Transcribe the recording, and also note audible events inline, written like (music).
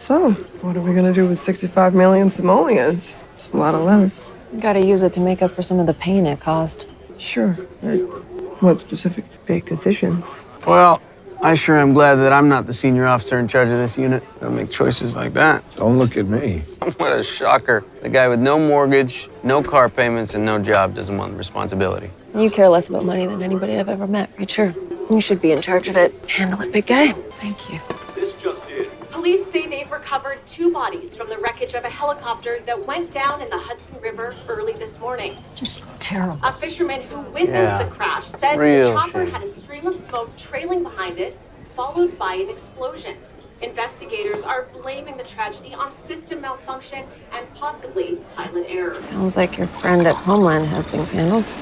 So, what are we gonna do with 65 million simoleons? It's a lot of lettuce. Gotta use it to make up for some of the pain it caused. Sure. What specific big decisions? Well, I sure am glad that I'm not the senior officer in charge of this unit. Don't make choices like that. Don't look at me. (laughs) what a shocker. The guy with no mortgage, no car payments, and no job doesn't want the responsibility. You care less about money than anybody I've ever met, right? Sure. You should be in charge of it. Handle it, big guy. Thank you. Police recovered two bodies from the wreckage of a helicopter that went down in the Hudson River early this morning. Just terrible. A fisherman who witnessed Yeah. the crash said Real the chopper shame. had a stream of smoke trailing behind it, followed by an explosion. Investigators are blaming the tragedy on system malfunction and possibly pilot error. Sounds like your friend at Homeland has things handled.